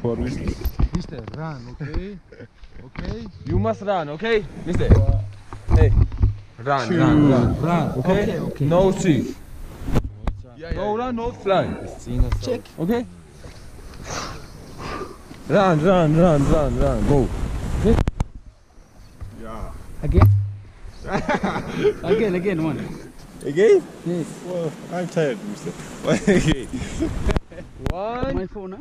Tourist. Mister, run, okay? Okay? You must run, okay? Mister. Hey. Run, run, run. Run. Okay? Okay, okay. No see. No run, no fly. Check. Okay? Run, run, run, run, run. Go. Yeah. Again? again, again, one. Again? Yes. Well, I'm tired, mister. Again. One, My phone, huh?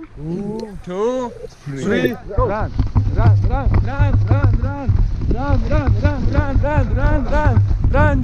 run, Run, run, run, run, run, run, run, run, run, run, run, run, run, run, run,